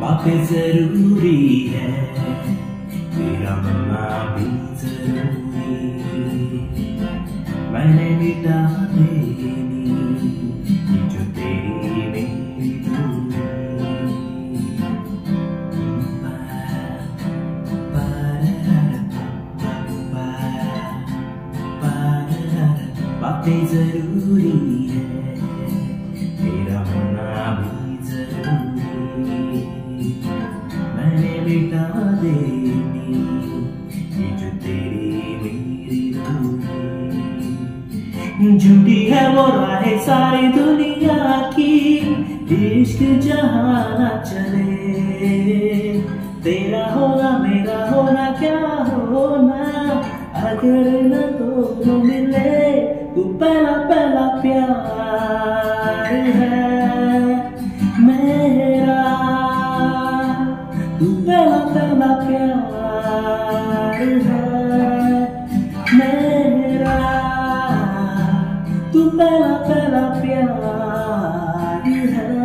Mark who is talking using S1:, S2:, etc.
S1: बातें ज़रूरी है। तेरा मना भी ज़रूरी मैंने मिटा देनी जो तेरी मेरी बातें ज़रूरी है। मैंने मिटा देनी, ये जो तेरी मेरी दूरी झूठी है वो राह सारी दुनिया की, इश्क जहाँ चले। तेरा होना मेरा होना, क्या होना? अगर न दोनों मिले, तू पहला पहला प्यार Pela, pela, pela, pela, pela, pela, pela, pela,